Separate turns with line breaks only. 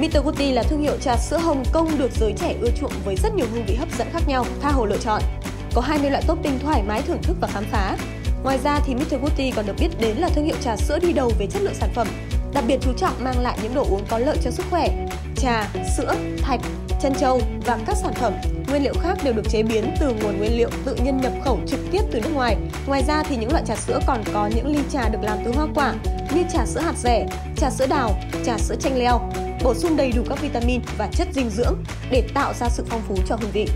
Mr. Guti là thương hiệu trà sữa Hồng Kông được giới trẻ ưa chuộng với rất nhiều hương vị hấp dẫn khác nhau, tha hồ lựa chọn. Có 20 loại topping thoải mái thưởng thức và khám phá. Ngoài ra thì Mr. Guti còn được biết đến là thương hiệu trà sữa đi đầu về chất lượng sản phẩm, đặc biệt chú trọng mang lại những đồ uống có lợi cho sức khỏe. Trà, sữa, thạch, chân trâu và các sản phẩm nguyên liệu khác đều được chế biến từ nguồn nguyên liệu tự nhiên nhập khẩu trực tiếp từ nước ngoài. Ngoài ra thì những loại trà sữa còn có những ly trà được làm từ hoa quả như trà sữa hạt rẻ, trà sữa đào, trà sữa chanh leo, bổ sung đầy đủ các vitamin và chất dinh dưỡng để tạo ra sự phong phú cho hương vị.